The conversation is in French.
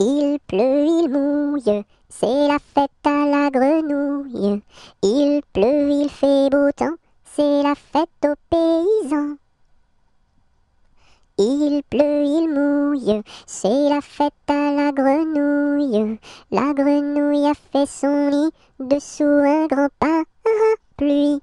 Il pleut, il mouille, c'est la fête à la grenouille. Il pleut, il fait beau temps, c'est la fête aux paysans. Il pleut, il mouille, c'est la fête à la grenouille. La grenouille a fait son lit dessous un grand parapluie.